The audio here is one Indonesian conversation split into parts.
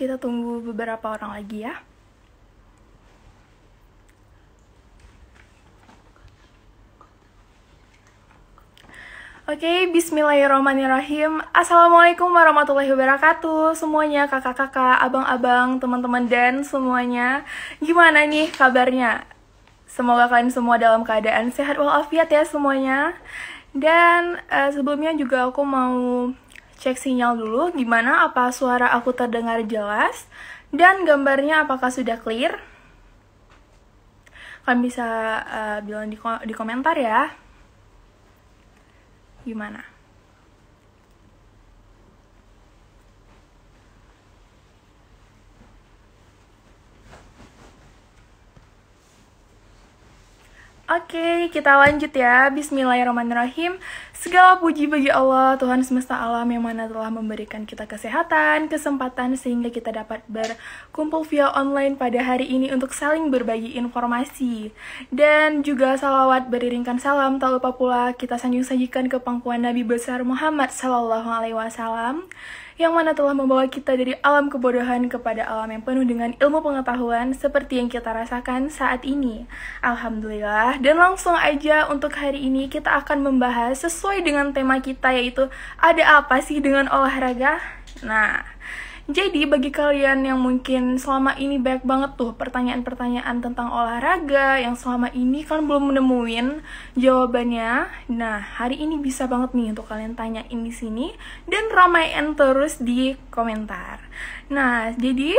Kita tunggu beberapa orang lagi ya. Oke, bismillahirrahmanirrahim. Assalamualaikum warahmatullahi wabarakatuh. Semuanya, kakak-kakak, abang-abang, teman-teman, dan semuanya. Gimana nih kabarnya? Semoga kalian semua dalam keadaan sehat walafiat ya semuanya. Dan eh, sebelumnya juga aku mau cek sinyal dulu gimana apa suara aku terdengar jelas dan gambarnya apakah sudah clear. Kalian bisa eh, bilang di, ko- di komentar ya. Gimana? Oke, kita lanjut ya. Bismillahirrahmanirrahim. Segala puji bagi Allah, Tuhan semesta alam yang mana telah memberikan kita kesehatan, kesempatan sehingga kita dapat berkumpul via online pada hari ini untuk saling berbagi informasi. Dan juga salawat beriringkan salam, tak lupa pula kita sanjung sajikan ke pangkuan Nabi besar Muhammad Sallallahu Alaihi Wasallam yang mana telah membawa kita dari alam kebodohan kepada alam yang penuh dengan ilmu pengetahuan seperti yang kita rasakan saat ini. Alhamdulillah, dan langsung aja untuk hari ini kita akan membahas sesuai dengan tema kita yaitu ada apa sih dengan olahraga? Nah, jadi bagi kalian yang mungkin selama ini banyak banget tuh pertanyaan-pertanyaan tentang olahraga yang selama ini kan belum menemuin jawabannya. Nah, hari ini bisa banget nih untuk kalian tanyain di sini dan ramaiin terus di komentar. Nah, jadi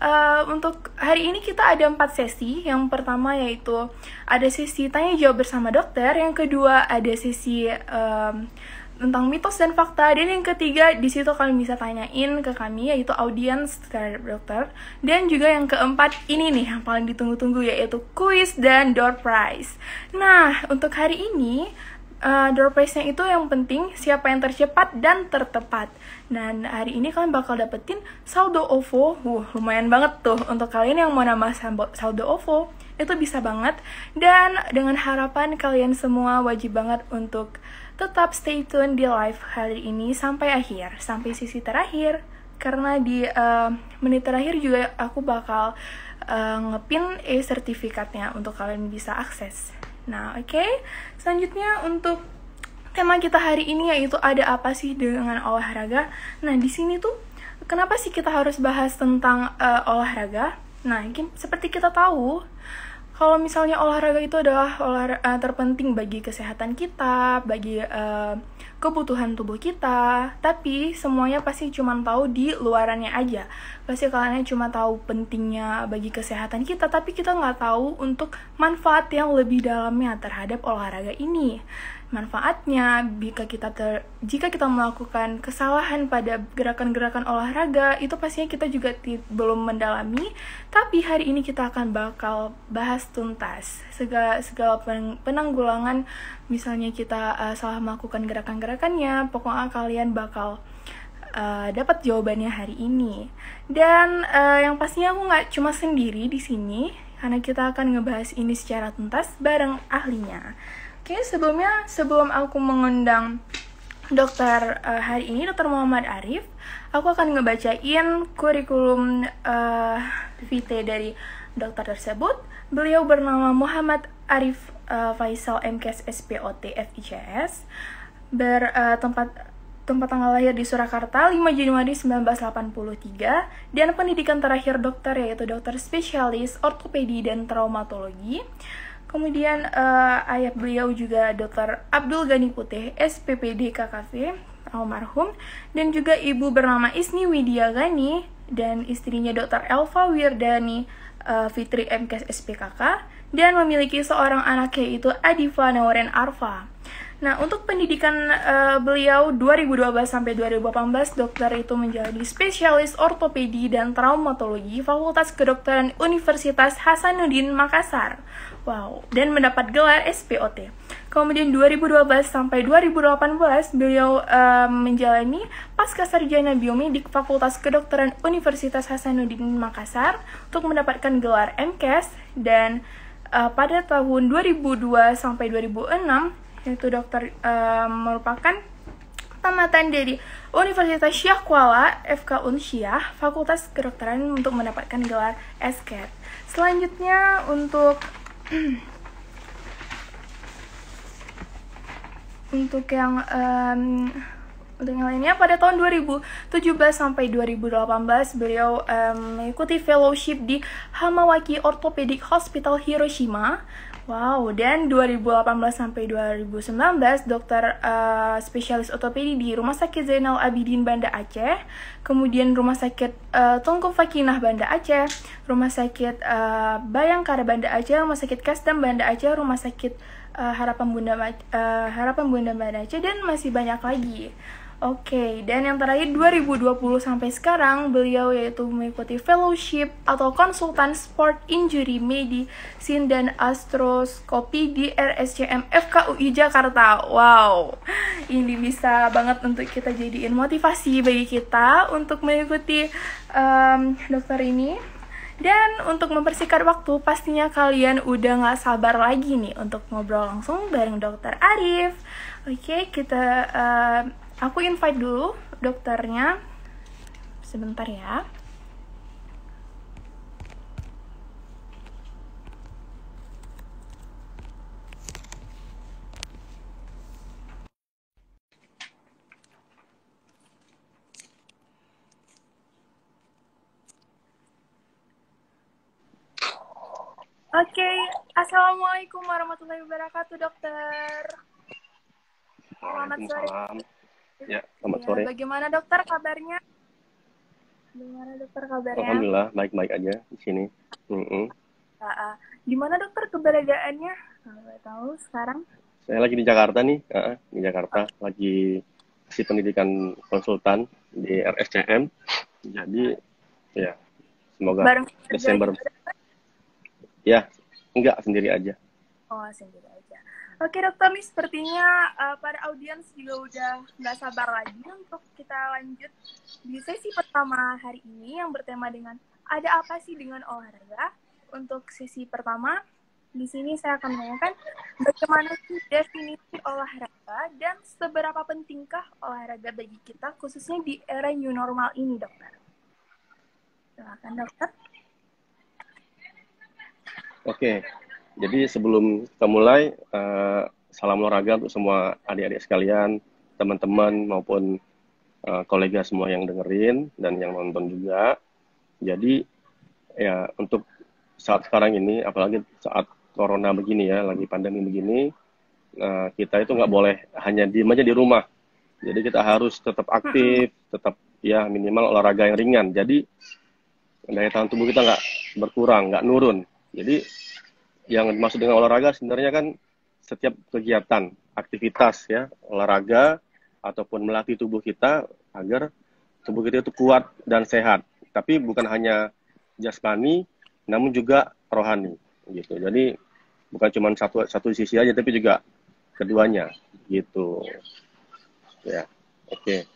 eh, untuk hari ini kita ada empat sesi. Yang pertama yaitu ada sesi tanya jawab bersama dokter. Yang kedua ada sesi em, tentang mitos dan fakta dan yang ketiga di situ kalian bisa tanyain ke kami yaitu audiens terhadap dokter dan juga yang keempat ini nih yang paling ditunggu-tunggu yaitu kuis dan door prize. Nah untuk hari ini uh, door prize-nya itu yang penting siapa yang tercepat dan tertepat. Dan hari ini kalian bakal dapetin saldo OVO. Wah, lumayan banget tuh untuk kalian yang mau nambah saldo OVO. Itu bisa banget. Dan dengan harapan kalian semua wajib banget untuk tetap stay tune di live hari ini sampai akhir, sampai sisi terakhir. Karena di uh, menit terakhir juga aku bakal uh, ngepin e-sertifikatnya untuk kalian bisa akses. Nah, oke. Selanjutnya untuk tema kita hari ini yaitu ada apa sih dengan olahraga. Nah, di sini tuh kenapa sih kita harus bahas tentang eh, olahraga? Nah, seperti kita tahu, kalau misalnya olahraga itu adalah olahraga terpenting bagi kesehatan kita, bagi eh, kebutuhan tubuh kita, tapi semuanya pasti cuma tahu di luarannya aja. Pasti kalian cuma tahu pentingnya bagi kesehatan kita, tapi kita nggak tahu untuk manfaat yang lebih dalamnya terhadap olahraga ini. Manfaatnya jika kita ter, jika kita melakukan kesalahan pada gerakan-gerakan olahraga itu pastinya kita juga belum mendalami. Tapi hari ini kita akan bakal bahas tuntas segala segala pen- penanggulangan misalnya kita uh, salah melakukan gerakan-gerakannya. Pokoknya kalian bakal uh, dapat jawabannya hari ini. Dan uh, yang pastinya aku nggak cuma sendiri di sini karena kita akan ngebahas ini secara tuntas bareng ahlinya. Oke, sebelumnya sebelum aku mengundang dokter uh, hari ini, dokter Muhammad Arif, aku akan ngebacain kurikulum uh, VT dari dokter tersebut. Beliau bernama Muhammad Arif uh, Faisal MKes SPOT FICS, bertempat tempat tanggal lahir di Surakarta 5 Januari 1983 dan pendidikan terakhir dokter yaitu dokter spesialis ortopedi dan traumatologi. Kemudian eh, ayah beliau juga Dr. Abdul Ghani Putih, SPPD KKV, almarhum, dan juga ibu bernama Isni Widya Ghani dan istrinya Dr. Elva Wirdani eh, Fitri MKes SPKK dan memiliki seorang anak yaitu Adifa Nawaren Arfa. Nah, untuk pendidikan eh, beliau 2012 sampai 2018, dokter itu menjadi spesialis ortopedi dan traumatologi Fakultas Kedokteran Universitas Hasanuddin Makassar. Wow, dan mendapat gelar SPOT. Kemudian 2012 sampai 2018 beliau um, menjalani pasca sarjana biomedik Fakultas Kedokteran Universitas Hasanuddin Makassar untuk mendapatkan gelar MKes dan uh, pada tahun 2002 sampai 2006 yaitu dokter uh, merupakan tamatan dari Universitas Syah Kuala FK Unsyah Fakultas Kedokteran untuk mendapatkan gelar SCAT. Selanjutnya untuk untuk yang um, untuk yang lainnya pada tahun 2017 sampai 2018 beliau um, mengikuti fellowship di Hamawaki Orthopedic Hospital Hiroshima Wow, dan 2018 sampai 2019 dokter uh, spesialis ortopedi di Rumah Sakit Zainal Abidin Banda Aceh, kemudian Rumah Sakit uh, Tungku Fakinah Banda Aceh, Rumah Sakit uh, Bayangkara Banda Aceh, Rumah Sakit Kasdam Banda Aceh, Rumah Sakit uh, Harapan Bunda uh, Harapan Bunda Banda Aceh dan masih banyak lagi. Oke, okay, dan yang terakhir 2020 sampai sekarang beliau yaitu mengikuti fellowship atau konsultan sport injury medicine dan astroskopi di RSCM FKUI Jakarta. Wow, ini bisa banget untuk kita jadiin motivasi bagi kita untuk mengikuti um, dokter ini. Dan untuk mempersingkat waktu, pastinya kalian udah gak sabar lagi nih untuk ngobrol langsung bareng dokter Arif. Oke, okay, kita Aku invite dulu dokternya. Sebentar ya. Oke, okay. assalamualaikum warahmatullahi wabarakatuh, dokter. Selamat sore. Ya, selamat ya, sore. Bagaimana dokter kabarnya? Bagaimana dokter kabarnya? Alhamdulillah, baik-baik aja di sini. Mm. Uh, uh. Gimana dokter keberadaannya? Kalau tahu sekarang? Saya lagi di Jakarta nih, uh, di Jakarta. Lagi si pendidikan konsultan di RSCM. Jadi, ya, semoga Bareng Desember. Ya, enggak, sendiri aja. Oh, sendiri Oke dokter nih sepertinya uh, para audiens juga udah nggak sabar lagi untuk kita lanjut di sesi pertama hari ini yang bertema dengan ada apa sih dengan olahraga. Untuk sesi pertama di sini saya akan menanyakan bagaimana sih definisi olahraga dan seberapa pentingkah olahraga bagi kita khususnya di era new normal ini dokter. Silakan dokter. Oke, jadi sebelum kita mulai, uh, salam olahraga untuk semua adik-adik sekalian, teman-teman maupun uh, kolega semua yang dengerin dan yang nonton juga. Jadi ya untuk saat sekarang ini, apalagi saat corona begini ya, lagi pandemi begini, uh, kita itu nggak boleh hanya diem aja di rumah. Jadi kita harus tetap aktif, tetap ya minimal olahraga yang ringan. Jadi daya tahan tubuh kita nggak berkurang, nggak nurun. Jadi yang dimaksud dengan olahraga sebenarnya kan setiap kegiatan, aktivitas ya, olahraga ataupun melatih tubuh kita agar tubuh kita itu kuat dan sehat. Tapi bukan hanya jasmani, namun juga rohani gitu. Jadi bukan cuma satu satu sisi aja tapi juga keduanya gitu. Ya. Oke. Okay.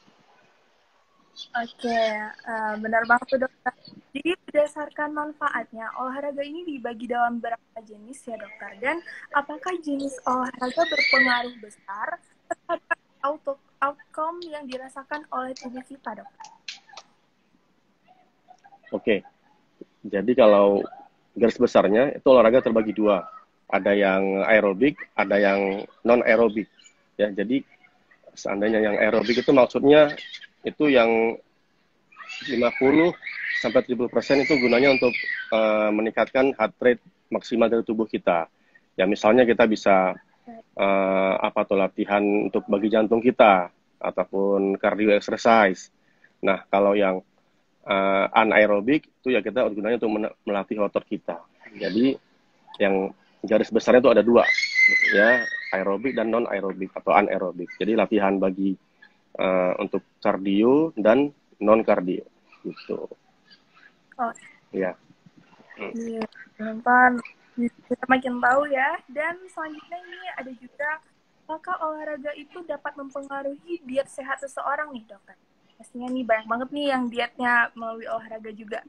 Oke, uh, benar banget dokter. Jadi berdasarkan manfaatnya, olahraga ini dibagi dalam beberapa jenis ya dokter. Dan apakah jenis olahraga berpengaruh besar terhadap auto outcome yang dirasakan oleh tubuh kita dokter? Oke, jadi kalau garis besarnya itu olahraga terbagi dua. Ada yang aerobik, ada yang non aerobik. Ya, jadi seandainya yang aerobik itu maksudnya itu yang 50 sampai 70 persen itu gunanya untuk uh, meningkatkan heart rate maksimal dari tubuh kita. Ya misalnya kita bisa uh, apa tuh latihan untuk bagi jantung kita ataupun cardio exercise. Nah kalau yang uh, anaerobik itu ya kita gunanya untuk melatih otot kita. Jadi yang garis besarnya itu ada dua ya aerobik dan non aerobik atau anaerobik. Jadi latihan bagi uh, untuk kardio dan non kardio gitu. Oh. Ya. Iya, teman kita makin tahu ya. Dan selanjutnya ini ada juga apakah olahraga itu dapat mempengaruhi diet sehat seseorang nih dokter? Pastinya nih banyak banget nih yang dietnya melalui olahraga juga.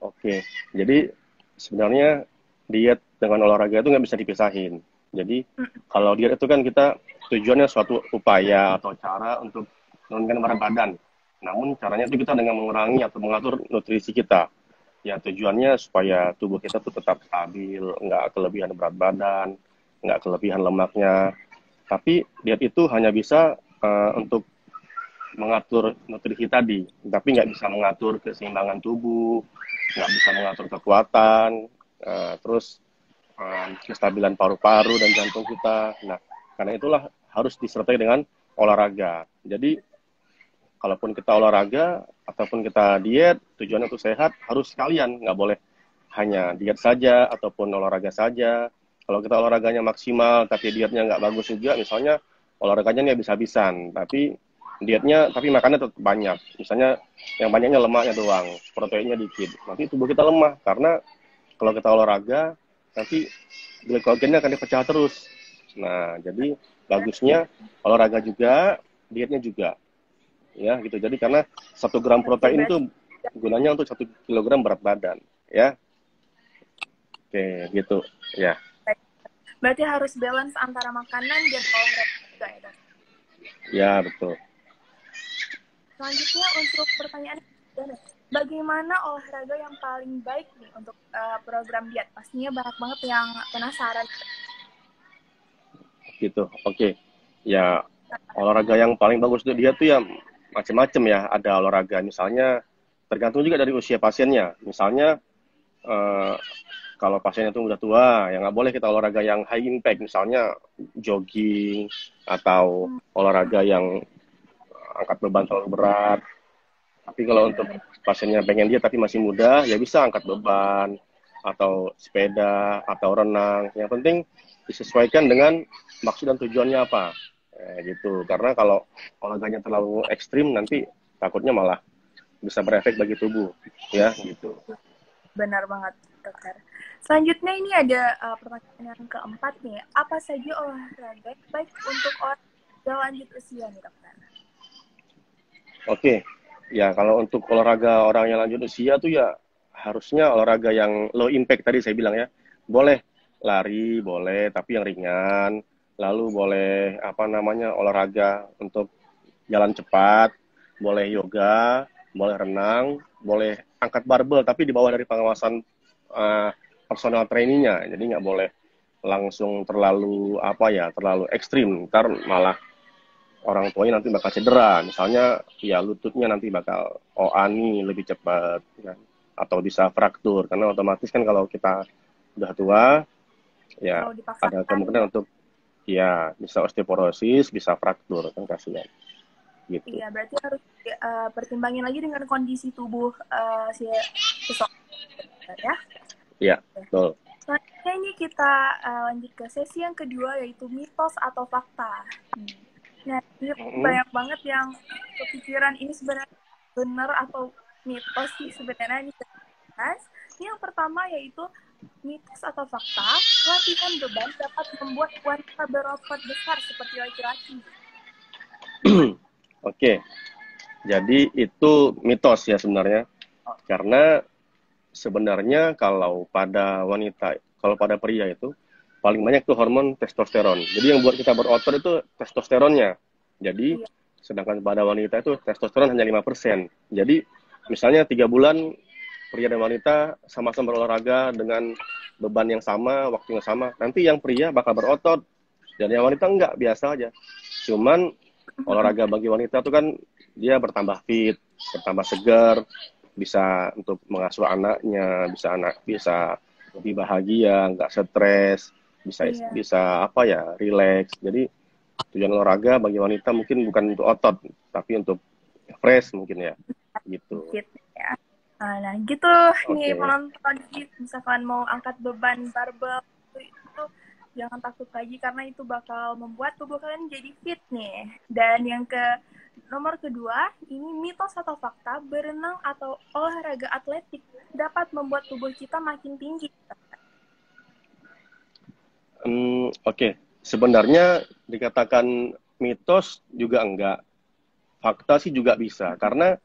Oke, jadi sebenarnya diet dengan olahraga itu nggak bisa dipisahin. Jadi kalau diet itu kan kita tujuannya suatu upaya atau cara untuk menurunkan berat badan. Namun caranya itu kita dengan mengurangi atau mengatur nutrisi kita. Ya tujuannya supaya tubuh kita tuh tetap stabil, nggak kelebihan berat badan, nggak kelebihan lemaknya. Tapi diet itu hanya bisa uh, untuk mengatur nutrisi tadi, tapi nggak bisa mengatur keseimbangan tubuh, nggak bisa mengatur kekuatan, uh, terus uh, kestabilan paru-paru dan jantung kita. Nah, karena itulah harus disertai dengan olahraga. Jadi kalaupun kita olahraga ataupun kita diet, tujuannya untuk sehat harus sekalian, nggak boleh hanya diet saja ataupun olahraga saja. Kalau kita olahraganya maksimal tapi dietnya nggak bagus juga, misalnya olahraganya nggak bisa-habisan, tapi dietnya tapi makannya tetap banyak. Misalnya yang banyaknya lemaknya doang, proteinnya dikit. Nanti tubuh kita lemah karena kalau kita olahraga nanti glikogennya akan dipecah terus. Nah, jadi bagusnya olahraga juga, dietnya juga. Ya, gitu. Jadi karena satu gram protein itu gunanya untuk satu kilogram berat badan, ya. Oke, gitu. Ya. Berarti harus balance antara makanan dan olahraga juga ya, dok? Ya, betul. Selanjutnya untuk pertanyaan bagaimana olahraga yang paling baik nih untuk uh, program diet? Pastinya banyak banget yang penasaran gitu. Oke. Okay. ya olahraga yang paling bagus untuk dia tuh ya macam-macam ya. Ada olahraga misalnya tergantung juga dari usia pasiennya. Misalnya uh, kalau pasiennya itu udah tua ya nggak boleh kita olahraga yang high impact. Misalnya jogging atau olahraga yang angkat beban terlalu berat. Tapi kalau untuk pasiennya pengen dia tapi masih muda ya bisa angkat beban atau sepeda atau renang. Yang penting disesuaikan dengan maksud dan tujuannya apa. Eh, gitu. Karena kalau olahraganya terlalu ekstrim nanti takutnya malah bisa berefek bagi tubuh. Ya gitu. Benar banget dokter. Selanjutnya ini ada uh, pertanyaan yang keempat nih. Apa saja olahraga baik untuk orang lanjut usia nih dokter? Oke. Ya kalau untuk olahraga orang yang lanjut usia tuh ya harusnya olahraga yang low impact tadi saya bilang ya. Boleh lari boleh tapi yang ringan. Lalu boleh apa namanya olahraga untuk jalan cepat boleh yoga boleh renang boleh angkat barbel tapi di bawah dari pengawasan uh, personal trainingnya jadi nggak boleh langsung terlalu apa ya terlalu ekstrim. Ntar malah orang tuanya nanti bakal cedera. Misalnya ya lututnya nanti bakal oani lebih cepat ya. atau bisa fraktur. Karena otomatis kan kalau kita udah tua ya ada kemungkinan untuk ya bisa osteoporosis bisa fraktur kan kasihan gitu iya berarti harus uh, pertimbangin lagi dengan kondisi tubuh uh, si seseorang ya iya betul Selanjutnya ini kita uh, lanjut ke sesi yang kedua yaitu mitos atau fakta. Hmm. Nah, ini mm. banyak banget yang kepikiran ini sebenarnya benar atau mitos sih sebenarnya ini. Yang pertama yaitu mitos atau fakta, latihan beban dapat membuat wanita berotot besar seperti laki-laki. Oke, jadi itu mitos ya sebenarnya. Karena sebenarnya kalau pada wanita, kalau pada pria itu paling banyak tuh hormon testosteron. Jadi yang buat kita berotot itu testosteronnya. Jadi iya. sedangkan pada wanita itu testosteron hanya 5%. Jadi misalnya tiga bulan pria dan wanita sama-sama berolahraga dengan beban yang sama, waktu yang sama. Nanti yang pria bakal berotot dan yang wanita enggak, biasa aja. Cuman olahraga bagi wanita itu kan dia bertambah fit, bertambah segar, bisa untuk mengasuh anaknya, bisa anak bisa lebih bahagia, enggak stres, bisa iya. bisa apa ya, relax. Jadi tujuan olahraga bagi wanita mungkin bukan untuk otot, tapi untuk fresh mungkin ya, gitu. Ya. Ah, nah, gitu okay. nih penonton misalkan mau angkat beban barbel itu jangan takut lagi karena itu bakal membuat tubuh kalian jadi fit nih. Dan yang ke nomor kedua, ini mitos atau fakta berenang atau olahraga atletik dapat membuat tubuh kita makin tinggi. Hmm, Oke, okay. sebenarnya dikatakan mitos juga enggak. Fakta sih juga bisa karena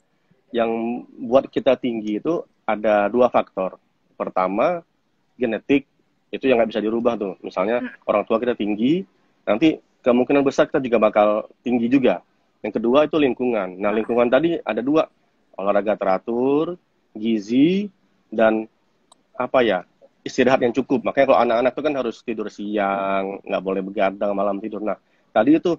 yang buat kita tinggi itu ada dua faktor. Pertama, genetik itu yang nggak bisa dirubah tuh. Misalnya hmm. orang tua kita tinggi, nanti kemungkinan besar kita juga bakal tinggi juga. Yang kedua itu lingkungan. Nah lingkungan tadi ada dua, olahraga teratur, gizi, dan apa ya istirahat yang cukup. Makanya kalau anak-anak itu kan harus tidur siang, nggak boleh begadang malam tidur. Nah tadi itu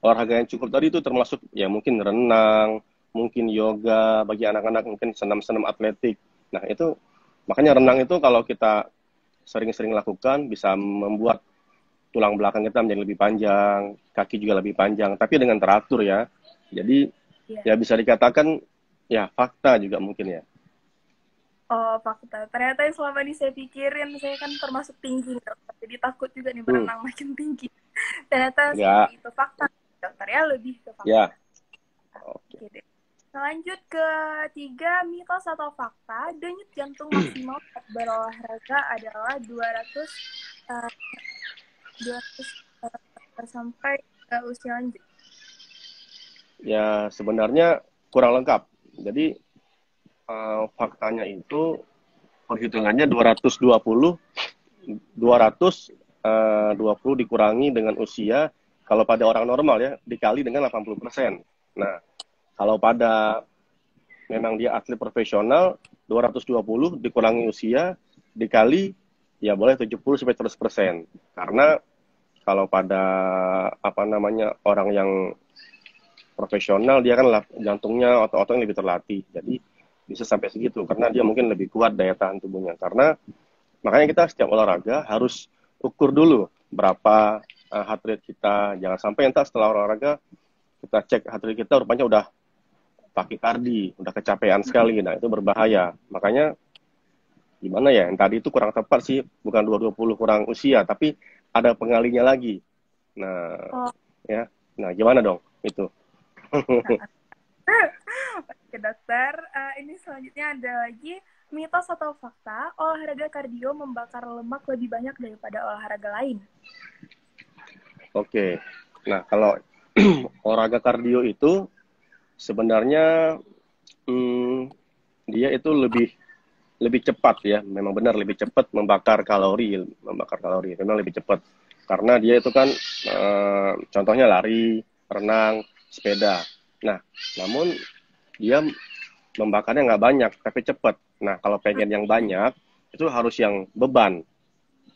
olahraga yang cukup tadi itu termasuk ya mungkin renang, mungkin yoga bagi anak-anak mungkin senam-senam atletik. Nah itu makanya renang itu kalau kita sering-sering lakukan bisa membuat tulang belakang kita menjadi lebih panjang, kaki juga lebih panjang, tapi dengan teratur ya. Jadi ya, ya bisa dikatakan ya fakta juga mungkin ya. Oh fakta. Ternyata yang selama ini saya pikirin saya kan termasuk tinggi dokter. Jadi takut juga nih berenang hmm. makin tinggi. Ternyata ya. itu fakta dokter ya lebih ke fakta. Ya. Oke. Okay. Lanjut ke tiga mitos atau fakta, denyut jantung maksimal saat berolahraga adalah 200 uh, 200 uh, sampai uh, usia lanjut. Ya, sebenarnya kurang lengkap. Jadi uh, faktanya itu perhitungannya 220 200 uh, 20 dikurangi dengan usia kalau pada orang normal ya dikali dengan 80%. Nah, kalau pada memang dia atlet profesional, 220 dikurangi usia, dikali ya boleh 70 sampai 100 persen. Karena kalau pada apa namanya orang yang profesional dia kan jantungnya otot-ototnya lebih terlatih. Jadi bisa sampai segitu karena dia mungkin lebih kuat daya tahan tubuhnya. Karena makanya kita setiap olahraga harus ukur dulu berapa uh, heart rate kita. Jangan sampai entar setelah olahraga kita cek heart rate kita rupanya udah takikardi, udah kecapean sekali. Nah, itu berbahaya. Makanya gimana ya? Yang tadi itu kurang tepat sih, bukan 220 kurang usia, tapi ada pengalinya lagi. Nah, oh. ya. Nah, gimana dong itu? Oke, dokter. Uh, ini selanjutnya ada lagi mitos atau fakta olahraga kardio membakar lemak lebih banyak daripada olahraga lain. Oke. Nah, kalau olahraga kardio itu sebenarnya hmm, dia itu lebih lebih cepat ya, memang benar lebih cepat membakar kalori, membakar kalori, memang lebih cepat karena dia itu kan e, contohnya lari, renang, sepeda. Nah, namun dia membakarnya nggak banyak, tapi cepat. Nah, kalau pengen yang banyak itu harus yang beban.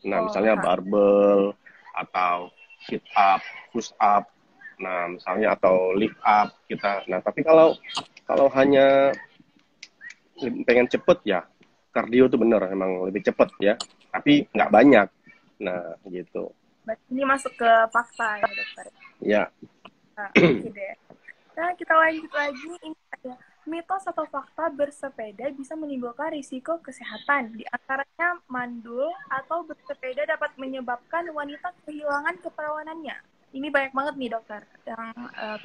Nah, misalnya barbel atau sit up, push up, Nah, misalnya atau lift up kita. Nah, tapi kalau kalau hanya pengen cepet ya, kardio itu bener emang lebih cepet ya, tapi nggak banyak. Nah, gitu. Ini masuk ke fakta ya, dokter? Ya. Nah. Nah, kita lanjut lagi. Ini ada mitos atau fakta bersepeda bisa menimbulkan risiko kesehatan. Di antaranya mandul atau bersepeda dapat menyebabkan wanita kehilangan keperawanannya ini banyak banget nih dokter yang uh,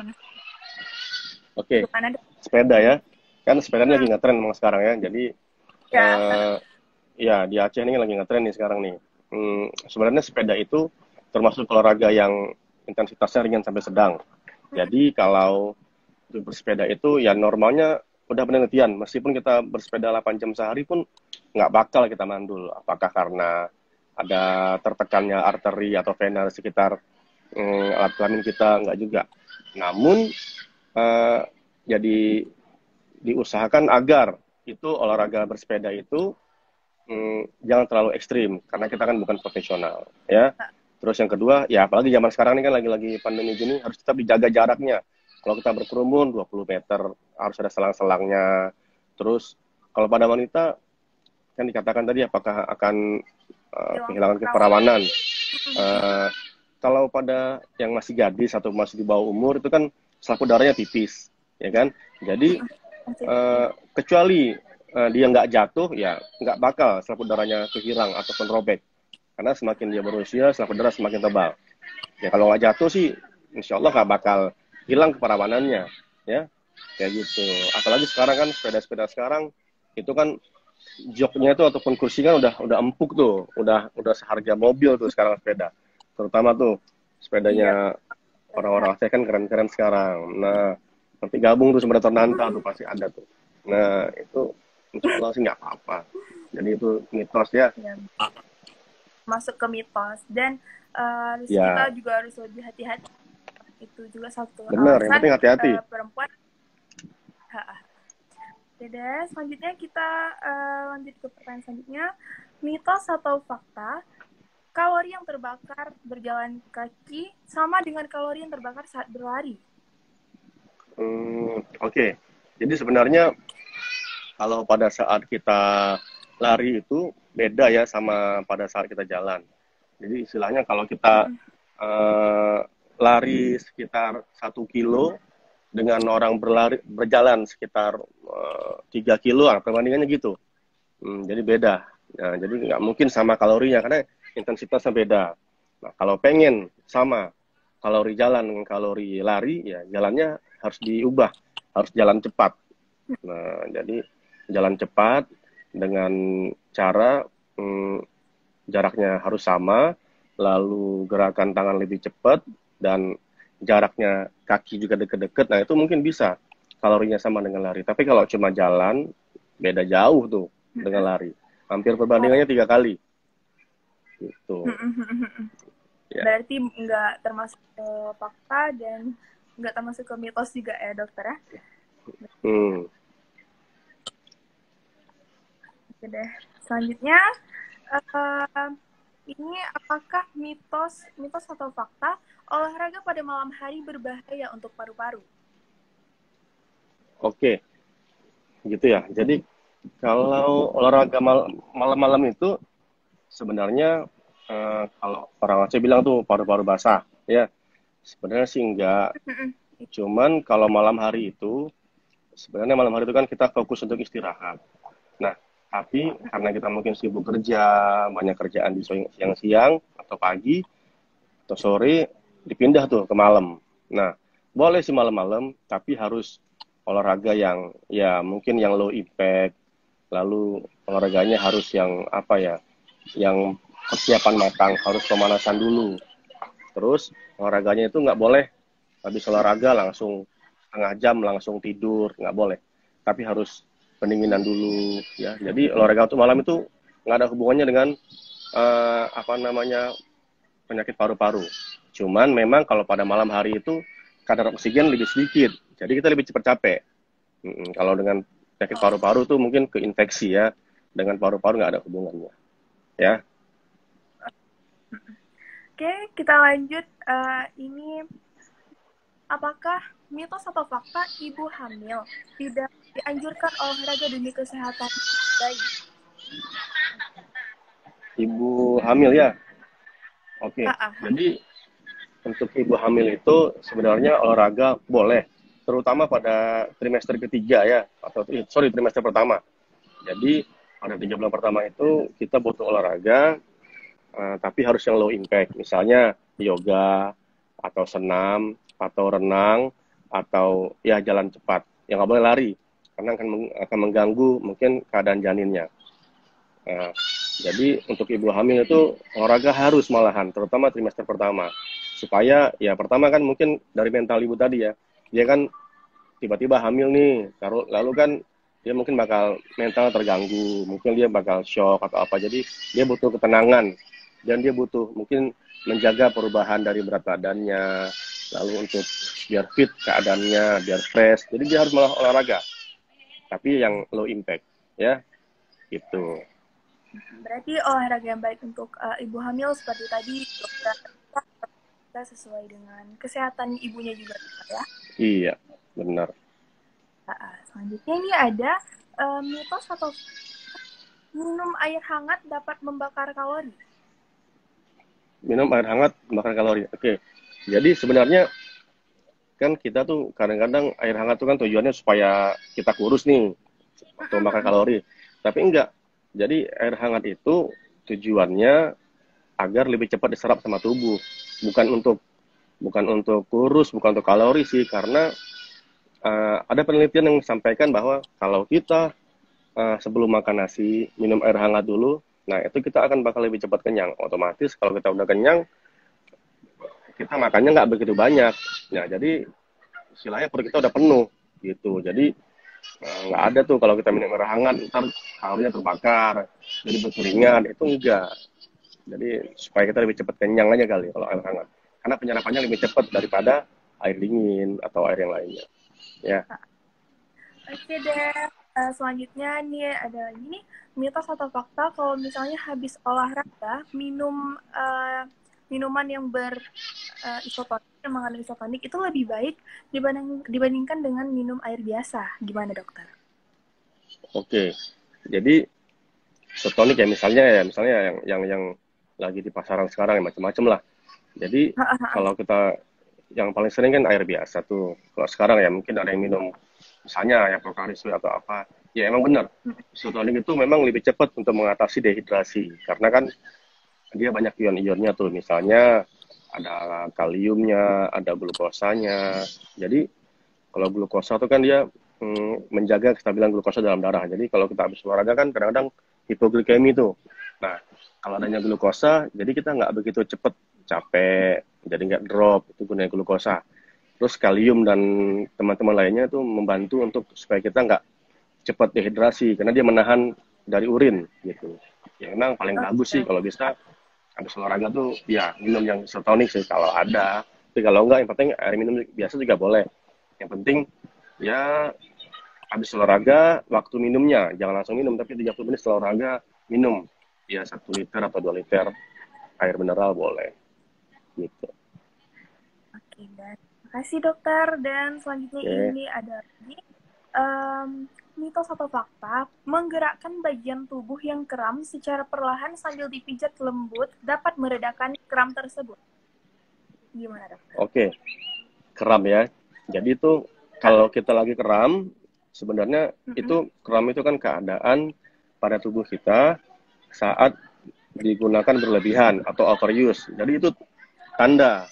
Oke. Okay. Sepeda ya. Kan sepedanya hmm. lagi ngetren memang sekarang ya. Jadi ya. Uh, ya di Aceh ini lagi ngetren nih sekarang nih. Hmm, sebenarnya sepeda itu termasuk olahraga yang intensitasnya ringan sampai sedang. Hmm. Jadi kalau bersepeda itu ya normalnya udah penelitian meskipun kita bersepeda 8 jam sehari pun nggak bakal kita mandul apakah karena ada tertekannya arteri atau vena sekitar eh, alat kelamin kita nggak juga. Namun eh, jadi diusahakan agar itu olahraga bersepeda itu hmm, jangan terlalu ekstrim karena kita kan bukan profesional ya. Terus yang kedua ya apalagi zaman sekarang ini kan lagi-lagi pandemi gini harus tetap dijaga jaraknya. Kalau kita berkerumun 20 meter harus ada selang-selangnya. Terus kalau pada wanita kan dikatakan tadi apakah akan uh, kehilangan keperawanan. Uh, kalau pada yang masih gadis atau masih di bawah umur itu kan selaput darahnya tipis, ya kan? Jadi uh, kecuali uh, dia nggak jatuh, ya nggak bakal selaput darahnya kehilang ataupun robek. Karena semakin dia berusia, selaput darah semakin tebal. Ya kalau nggak jatuh sih, insya Allah nggak bakal hilang keperawanannya, ya kayak gitu. Apalagi sekarang kan sepeda-sepeda sekarang itu kan joknya itu ataupun kursi kan udah udah empuk tuh, udah udah seharga mobil tuh sekarang sepeda terutama tuh sepedanya orang-orang Aceh kan keren-keren sekarang. Nah, nanti gabung tuh sepeda Tornanta tuh pasti ada tuh. Nah, itu insya Allah sih nggak apa-apa. Jadi itu mitos ya. Ya. Masuk ke mitos dan eh, harus Ya. kita juga harus lebih hati-hati. Itu juga satu Benar, yang penting hati-hati. eh, perempuan. Deh, selanjutnya kita eh, lanjut ke pertanyaan selanjutnya. Mitos atau fakta, kalori yang terbakar berjalan kaki sama dengan kalori yang terbakar saat berlari. Hmm, Oke, jadi sebenarnya kalau pada saat kita lari itu beda ya sama pada saat kita jalan. Jadi istilahnya kalau kita eh, lari sekitar satu kilo dengan orang berlari berjalan sekitar eh, tiga kilo, ah, perbandingannya gitu. Hmm, jadi beda. Nah, jadi nggak mungkin sama kalorinya karena intensitasnya beda. Nah, kalau pengen sama kalori jalan dengan kalori lari, ya jalannya harus diubah, harus jalan cepat. Nah, jadi jalan cepat dengan cara hmm, jaraknya harus sama, lalu gerakan tangan lebih cepat dan jaraknya kaki juga deket-deket. Nah, itu mungkin bisa kalorinya sama dengan lari. Tapi kalau cuma jalan, beda jauh tuh dengan lari. Hampir perbandingannya tiga kali. Gitu. Ya. Berarti nggak termasuk ke fakta dan nggak termasuk ke mitos juga ya dokter ya? Hmm. Oke deh. Selanjutnya, eh, ini apakah mitos, mitos atau fakta olahraga pada malam hari berbahaya untuk paru-paru? Oke, gitu ya. Jadi kalau olahraga mal- malam-malam itu sebenarnya eh, kalau orang Aceh bilang tuh paru-paru basah, ya. Sebenarnya sih enggak. Cuman kalau malam hari itu sebenarnya malam hari itu kan kita fokus untuk istirahat. Nah, tapi karena kita mungkin sibuk kerja, banyak kerjaan di siang-siang atau pagi atau sore dipindah tuh ke malam. Nah, boleh sih malam-malam, tapi harus olahraga yang ya mungkin yang low impact, lalu olahraganya harus yang apa ya, yang persiapan matang, harus pemanasan dulu. Terus olahraganya itu nggak boleh habis olahraga langsung setengah jam langsung tidur, nggak boleh. Tapi harus pendinginan dulu ya. Jadi olahraga untuk malam itu nggak ada hubungannya dengan eh, apa namanya penyakit paru-paru. Cuman memang kalau pada malam hari itu kadar oksigen lebih sedikit, jadi kita lebih cepat capek. Mm-mm, kalau dengan penyakit paru-paru tuh mungkin ke infeksi ya, dengan paru-paru nggak ada hubungannya. Ya, Oke, kita lanjut. Eh, ini apakah mitos atau fakta ibu hamil tidak dianjurkan olahraga demi kesehatan bayi? ibu hamil ya. Oke, Ah, ah. jadi untuk ibu hamil itu sebenarnya olahraga boleh, terutama pada trimester ketiga ya, atau sorry trimester pertama. Jadi pada tiga bulan pertama itu kita butuh olahraga, eh, tapi harus yang low impact, misalnya yoga atau senam atau renang atau ya jalan cepat. Yang nggak boleh lari karena akan meng- akan mengganggu mungkin keadaan janinnya. Nah, jadi untuk ibu hamil itu olahraga harus malahan, terutama trimester pertama. Supaya ya pertama kan mungkin dari mental ibu tadi ya, dia kan tiba-tiba hamil nih, lalu kan dia mungkin bakal mental terganggu, mungkin dia bakal shock atau apa. Jadi dia butuh ketenangan dan dia butuh mungkin menjaga perubahan dari berat badannya, lalu untuk biar fit keadaannya, biar fresh. Jadi dia harus malah olahraga, tapi yang low impact ya, gitu. Berarti olahraga yang baik untuk eh, ibu hamil seperti tadi dokter kita sesuai dengan kesehatan ibunya juga ya. Iya, benar. Nah, selanjutnya ini ada eh, mitos atau minum air hangat dapat membakar kalori. Minum air hangat bakar kalori. Oke. Jadi sebenarnya kan kita tuh kadang-kadang air hangat tuh kan tujuannya supaya kita kurus nih atau bakar kalori. Tapi enggak. Jadi air hangat itu tujuannya agar lebih cepat diserap sama tubuh, bukan untuk bukan untuk kurus, bukan untuk kalori sih karena eh, ada penelitian yang sampaikan bahwa kalau kita eh, sebelum makan nasi minum air hangat dulu, nah itu kita akan bakal lebih cepat kenyang. Otomatis kalau kita udah kenyang, kita makannya nggak begitu banyak. Nah, jadi istilahnya perut kita udah penuh gitu. Jadi eh, nggak ada tuh kalau kita minum air hangat ntar kalorinya terbakar jadi berkeringat itu enggak jadi supaya kita lebih cepat kenyang aja kali kalau air hangat karena penyerapannya lebih cepat daripada air dingin atau air yang lainnya ya. Oke deh uh, selanjutnya nih ada lagi nih mitos atau fakta kalau misalnya habis olahraga minum uh, minuman yang ber uh, isotonik yang mengandung isotonik itu lebih baik dibanding dibandingkan dengan minum air biasa. Gimana dokter? Oke jadi isotonik ya misalnya ya misalnya yang yang yang lagi di pasaran sekarang ya macam-macam lah. Jadi kalau kita yang paling sering kan air biasa tuh. Kalau sekarang ya mungkin ada yang minum misalnya ya prokarisme atau apa. Ya emang benar. Isotonik itu memang lebih cepat untuk mengatasi dehidrasi. Karena kan dia banyak ion-ionnya tuh. Misalnya ada kaliumnya ada glukosanya. Jadi kalau glukosa itu kan dia mm, menjaga kestabilan glukosa dalam darah. Jadi kalau kita habis olahraga kan kadang-kadang hipoglikemi tuh. Nah kalau adanya glukosa jadi kita nggak begitu cepet capek jadi nggak drop itu gunanya glukosa terus kalium dan teman-teman lainnya itu membantu untuk supaya kita nggak cepat dehidrasi karena dia menahan dari urin gitu. Ya memang paling bagus sih kalau bisa habis olahraga tuh ya minum yang isotonik sih kalau ada. Tapi kalau enggak yang penting air minum biasa juga boleh. Yang penting ya habis olahraga waktu minumnya jangan langsung minum tapi 30 menit setelah olahraga minum ya satu liter atau dua liter air mineral boleh gitu. Oke, dan terima kasih dokter dan selanjutnya okay. ini ada lagi um, mitos atau fakta, menggerakkan bagian tubuh yang kram secara perlahan sambil dipijat lembut dapat meredakan kram tersebut. Gimana, dok? Oke, kram ya. Jadi itu kalau kita lagi kram, sebenarnya mm -hmm. itu kram itu kan keadaan pada tubuh kita saat digunakan berlebihan atau overuse. Jadi itu tanda.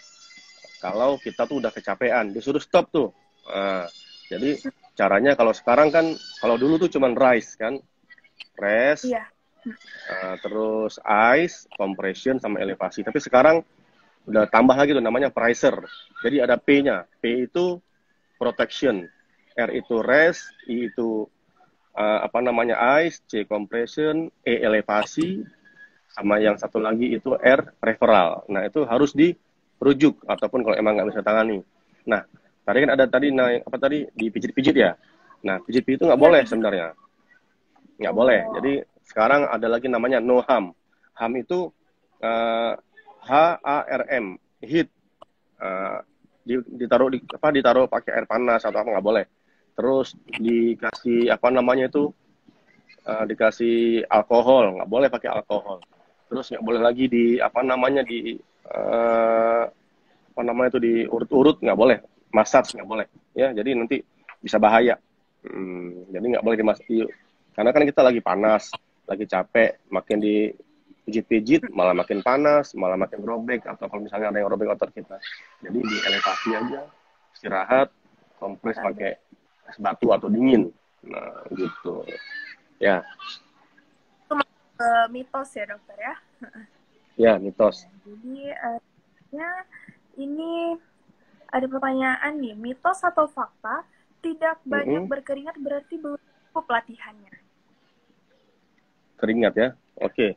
Kalau kita tuh udah kecapean, disuruh stop tuh. Nah, jadi caranya kalau sekarang kan kalau dulu tuh cuman rice kan press iya. uh, terus ice compression sama elevasi. Tapi sekarang udah tambah lagi tuh namanya pricer. Jadi ada P-nya. P itu protection. R itu rest I itu uh, apa namanya ice C compression E elevasi sama yang satu lagi itu R referral nah itu harus dirujuk ataupun kalau emang nggak bisa tangani nah Tadi kan ada tadi naik apa tadi dipijit-pijit ya. Nah, pijit-pijit itu nggak boleh sebenarnya. Nggak boleh. Jadi sekarang ada lagi namanya no ham. Ham itu uh, H A R M, heat. Uh, ditaruh di apa ditaruh pakai air panas atau apa nggak boleh. Terus dikasih apa namanya itu uh, dikasih alkohol, nggak boleh pakai alkohol. Terus nggak boleh lagi di apa namanya di uh, apa namanya itu di urut-urut nggak boleh. Massage nggak boleh. Ya jadi nanti bisa bahaya. Hmm, jadi nggak boleh dimasuki karena kan kita lagi panas lagi capek makin di pijit-pijit malah makin panas malah makin robek atau kalau misalnya ada yang robek otot kita. Jadi di elevasi aja istirahat kompres pakai es batu atau dingin. Nah gitu. Ya mitos ya dokter ya ya mitos jadi uh, ya ini ada pertanyaan nih, mitos atau fakta tidak banyak mm -hmm. berkeringat berarti belum cukup latihannya? Keringat ya, oke.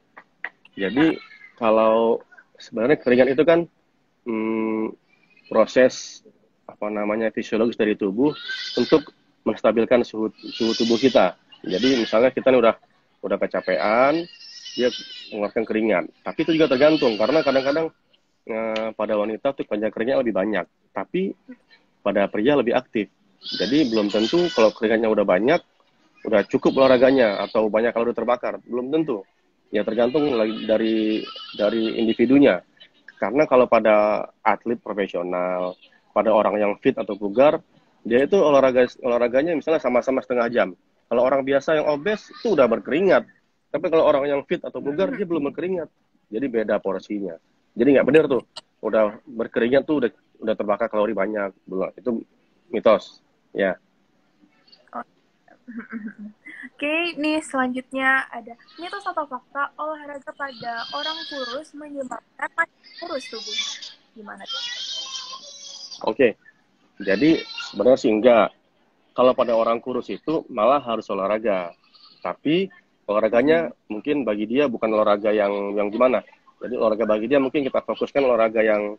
Jadi kalau sebenarnya keringat itu kan hmm, proses apa namanya fisiologis dari tubuh untuk menstabilkan suhu suhu tubuh kita. Jadi misalnya kita nih udah udah kecapean, dia mengeluarkan keringat. Tapi itu juga tergantung karena kadang-kadang eh, pada wanita tuh panjang keringat lebih banyak tapi pada pria lebih aktif. Jadi belum tentu kalau keringatnya udah banyak, udah cukup olahraganya atau banyak kalori terbakar, belum tentu. Ya tergantung dari dari individunya. Karena kalau pada atlet profesional, pada orang yang fit atau bugar, dia itu olahraga olahraganya misalnya sama-sama setengah jam. Kalau orang biasa yang obes itu udah berkeringat. Tapi kalau orang yang fit atau bugar dia belum berkeringat. Jadi beda porsinya. Jadi nggak benar tuh. Udah berkeringat tuh udah udah terbakar kalori banyak belum itu mitos ya Oke, nih selanjutnya ada mitos atau fakta olahraga pada orang kurus menyebabkan kurus tubuh. gimana? Oke, jadi sebenarnya sih enggak. Kalau pada orang kurus itu malah harus olahraga. Tapi olahraganya mungkin bagi dia bukan olahraga yang yang gimana. Jadi olahraga bagi dia mungkin kita fokuskan olahraga yang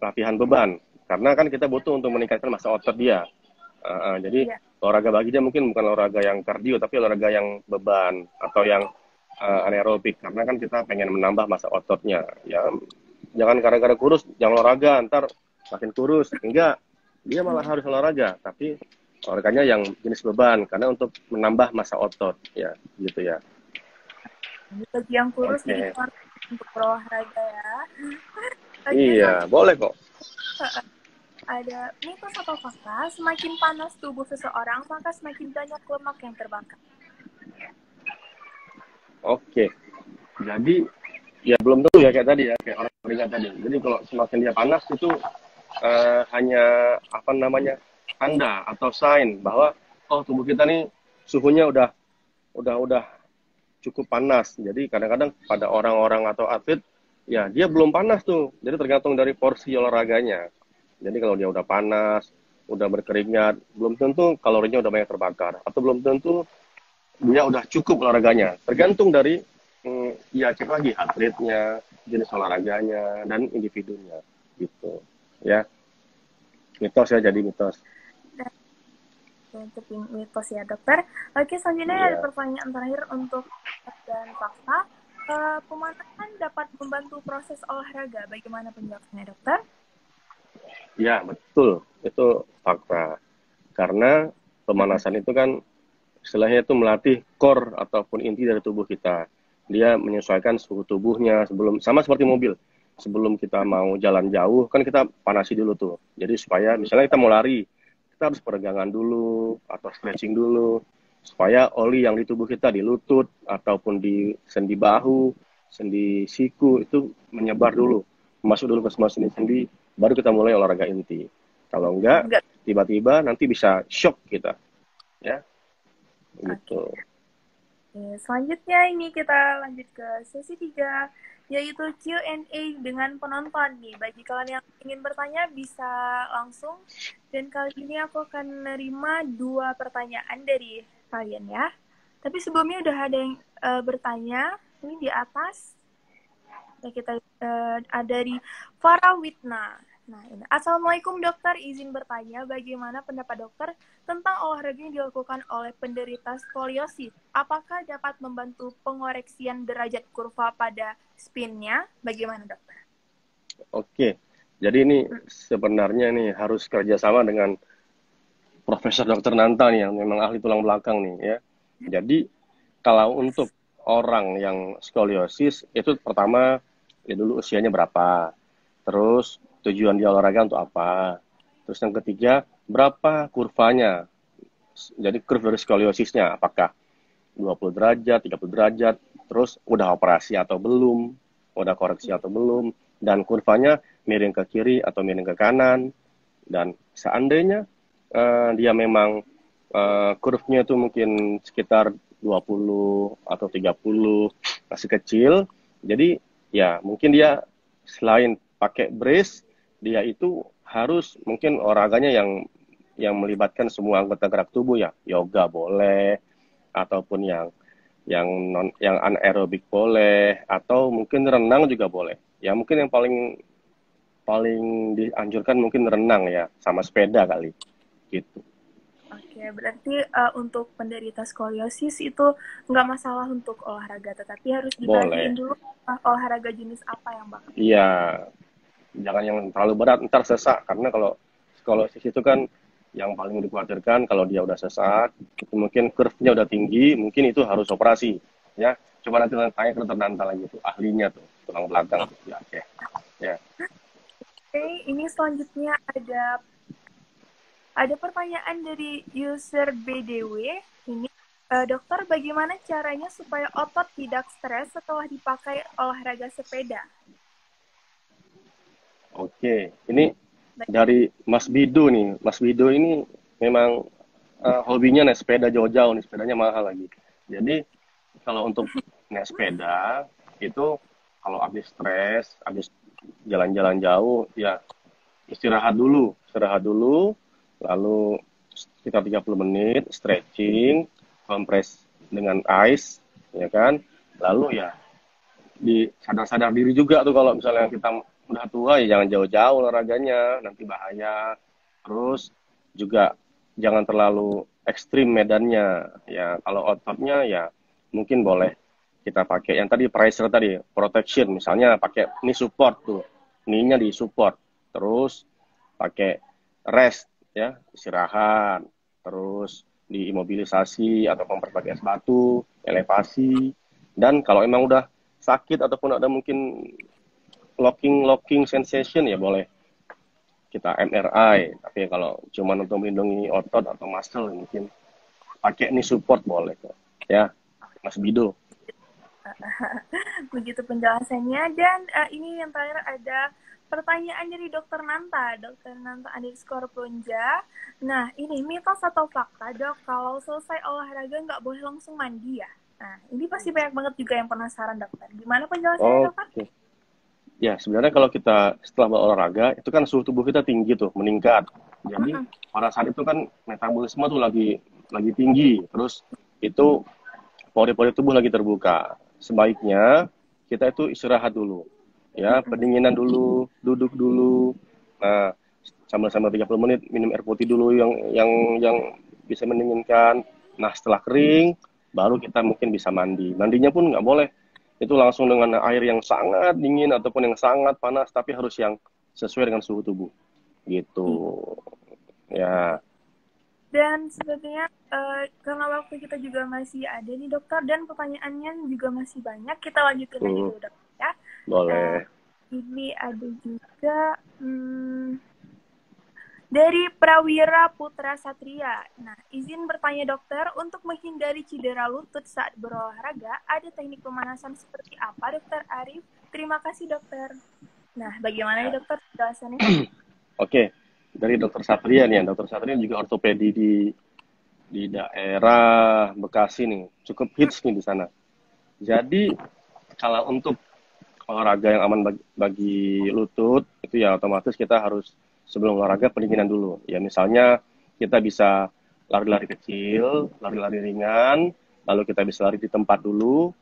latihan beban. Karena kan kita butuh untuk meningkatkan masa otot dia. Uh, uh, jadi yeah. olahraga bagi dia mungkin bukan olahraga yang kardio, tapi olahraga yang beban atau yang uh, anaerobik. Karena kan kita pengen menambah masa ototnya. Ya, jangan gara-gara kurus, jangan olahraga, ntar makin kurus. Enggak, dia malah harus olahraga, tapi olahraganya yang jenis beban karena untuk menambah masa otot ya, gitu ya. Bagi yang kurus okay. untuk berolahraga ya. iya, boleh kok. Ada mitos atau fakta, semakin panas tubuh seseorang, maka semakin banyak lemak yang terbakar. Oke, jadi ya belum tentu ya kayak tadi ya, kayak orang beringat tadi. Jadi kalau semakin dia panas itu uh, hanya apa namanya tanda atau sign bahwa oh tubuh kita nih suhunya udah udah udah cukup panas. Jadi kadang-kadang pada orang-orang atau atlet ya dia belum panas tuh. Jadi tergantung dari porsi olahraganya. Jadi kalau dia udah panas, udah berkeringat, belum tentu kalorinya udah banyak terbakar atau belum tentu dia udah cukup olahraganya. Tergantung dari hmm, ya cek lagi atletnya, jenis olahraganya dan individunya gitu ya mitos ya jadi mitos. Untuk mitos ya dokter. Oke selanjutnya yeah. ada pertanyaan terakhir untuk dan fakta. Uh, pemanasan dapat membantu proses olahraga. Bagaimana penjelasannya dokter? Ya betul. Itu fakta. Karena pemanasan itu kan istilahnya itu melatih core ataupun inti dari tubuh kita. Dia menyesuaikan suhu tubuhnya sebelum sama seperti mobil sebelum kita mau jalan jauh kan kita panasi dulu tuh. Jadi supaya misalnya kita mau lari, kita harus peregangan dulu atau stretching dulu supaya oli yang di tubuh kita di lutut ataupun di sendi bahu, sendi siku itu menyebar dulu, masuk dulu ke semua sendi-sendi, baru kita mulai olahraga inti. Kalau enggak, tiba-tiba nanti bisa shock kita, ya. Gitu. Selanjutnya ini kita lanjut ke sesi 3 yaitu Q&A dengan penonton nih. Bagi kalian yang ingin bertanya bisa langsung. Dan kali ini aku akan menerima dua pertanyaan dari kalian ya. Tapi sebelumnya udah ada yang uh, bertanya. Ini di atas. Ya, kita uh, ada di Farah Witna. Nah, ini. Assalamualaikum dokter, izin bertanya bagaimana pendapat dokter tentang olahraga yang dilakukan oleh penderita skoliosis. Apakah dapat membantu pengoreksian derajat kurva pada spinnya? Bagaimana dokter? Oke, jadi ini sebenarnya nih harus kerjasama dengan Profesor Dokter Nanta nih yang memang ahli tulang belakang nih ya. Jadi kalau untuk orang yang skoliosis itu pertama ya dulu usianya berapa, terus tujuan dia olahraga untuk apa. Terus yang ketiga, berapa kurvanya. Jadi kurva dari skoliosisnya, apakah 20 derajat, 30 derajat, terus udah operasi atau belum, udah koreksi atau belum, dan kurvanya miring ke kiri atau miring ke kanan. Dan seandainya uh, dia memang uh, kurvnya itu mungkin sekitar 20 atau 30, masih kecil, jadi ya mungkin dia selain pakai brace dia itu harus mungkin olahraganya yang yang melibatkan semua anggota gerak tubuh ya. Yoga boleh ataupun yang yang non yang anaerobik boleh atau mungkin renang juga boleh. Ya mungkin yang paling paling dianjurkan mungkin renang ya sama sepeda kali. Gitu. Oke, berarti uh, untuk penderita skoliosis itu nggak masalah untuk olahraga, tetapi harus dibagiin dulu uh, olahraga jenis apa yang bakal. Iya, jangan yang terlalu berat ntar sesak. Karena kalau kalau itu kan yang paling dikhawatirkan kalau dia udah sesak mungkin curve-nya udah tinggi mungkin itu harus operasi ya. Coba nanti tanya ke dokter Nanta lagi tuh ahlinya tuh tulang belakang. Tuh ya oke. Ya. Oke okay, ini selanjutnya ada ada pertanyaan dari user BDW ini uh, dokter bagaimana caranya supaya otot tidak stres setelah dipakai olahraga sepeda Oke, ini dari Mas Bido nih. Mas Bido ini memang uh, hobinya naik sepeda jauh-jauh nih, sepedanya mahal lagi. Jadi kalau untuk naik sepeda itu kalau habis stres, habis jalan-jalan jauh ya istirahat dulu istirahat dulu lalu sekitar 30 menit stretching kompres dengan ice ya kan lalu ya di sadar-sadar diri juga tuh kalau misalnya kita udah tua ya jangan jauh-jauh olahraganya nanti bahaya. Terus juga jangan terlalu ekstrim medannya. Ya kalau ototnya ya mungkin boleh kita pakai yang tadi pricer tadi protection. Misalnya pakai ini support tuh ininya di support. Terus pakai rest ya istirahat. Terus diimobilisasi atau memperbaiki es batu elevasi. Dan kalau emang udah sakit ataupun ada mungkin locking locking sensation ya boleh. Kita MRI tapi kalau cuma untuk melindungi otot atau muscle mungkin pakai ini support boleh kok. Ya Mas Bido. Begitu penjelasannya dan uh, ini yang terakhir ada pertanyaan dari dokter Nanta dokter Nanta underscore Punja. Nah ini mitos atau fakta dok? Kalau selesai olahraga nggak boleh langsung mandi ya? Nah ini pasti banyak banget juga yang penasaran dokter. Gimana penjelasannya oh, dokter? Okay. Ya, sebenarnya kalau kita setelah berolahraga, itu kan suhu tubuh kita tinggi tuh, meningkat. Jadi pada saat itu kan metabolisme tuh lagi lagi tinggi, terus itu pori-pori tubuh lagi terbuka. Sebaiknya kita itu istirahat dulu, ya, pendinginan dulu, duduk dulu. Nah, sama-sama 30 menit minum air putih dulu yang yang yang bisa mendinginkan. Nah, setelah kering, baru kita mungkin bisa mandi. Mandinya pun nggak boleh itu langsung dengan air yang sangat dingin ataupun yang sangat panas tapi harus yang sesuai dengan suhu tubuh. Gitu. Ya. Dan sepertinya uh, karena waktu kita juga masih ada nih dokter dan pertanyaannya juga masih banyak kita lanjutin hmm. lagi dulu dokter ya. Boleh. Uh, ini ada juga hmm, dari Prawira Putra Satria. Nah, izin bertanya dokter, untuk menghindari cedera lutut saat berolahraga, ada teknik pemanasan seperti apa dokter Arif? Terima kasih dokter. Nah, bagaimana ya dokter penjelasannya? Oke, dari dokter Satria nih, dokter Satria juga ortopedi di di daerah Bekasi nih, cukup hits nih di sana. Jadi kalau untuk olahraga yang aman bagi, bagi lutut itu ya otomatis kita harus sebelum olahraga pendinginan dulu. Ya misalnya kita bisa lari-lari kecil, lari-lari ringan, lalu kita bisa lari di tempat dulu.